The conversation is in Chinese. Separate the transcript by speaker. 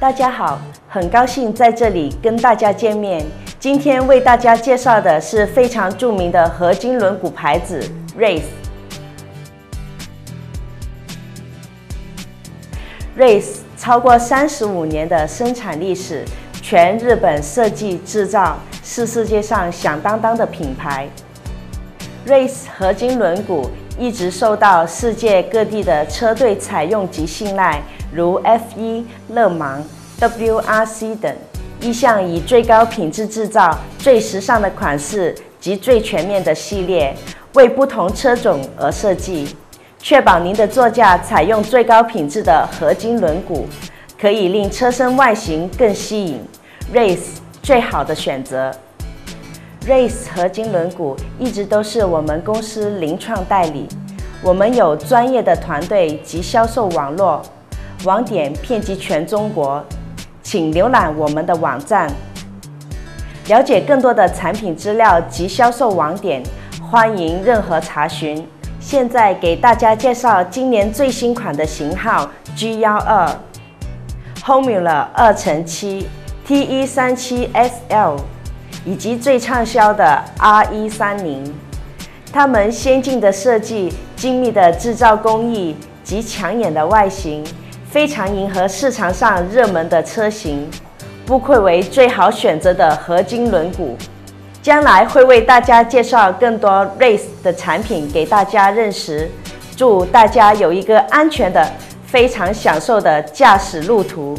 Speaker 1: 大家好，很高兴在这里跟大家见面。今天为大家介绍的是非常著名的合金轮毂牌子 Race。Race 超过三十五年的生产历史，全日本设计制造，是世界上响当当的品牌。Race 合金轮毂一直受到世界各地的车队采用及信赖。如 F1、勒芒、WRC 等，一向以最高品质制造、最时尚的款式及最全面的系列，为不同车种而设计，确保您的座驾采用最高品质的合金轮毂，可以令车身外形更吸引。Race 最好的选择。Race 合金轮毂一直都是我们公司零创代理，我们有专业的团队及销售网络。网点遍及全中国，请浏览我们的网站，了解更多的产品资料及销售网点，欢迎任何查询。现在给大家介绍今年最新款的型号 G 幺二 h o m u l a 二乘七 T 一三七 SL，以及最畅销的 R 一三零。它们先进的设计、精密的制造工艺及抢眼的外形。非常迎合市场上热门的车型，不愧为最好选择的合金轮毂。将来会为大家介绍更多 Race 的产品给大家认识。祝大家有一个安全的、非常享受的驾驶路途。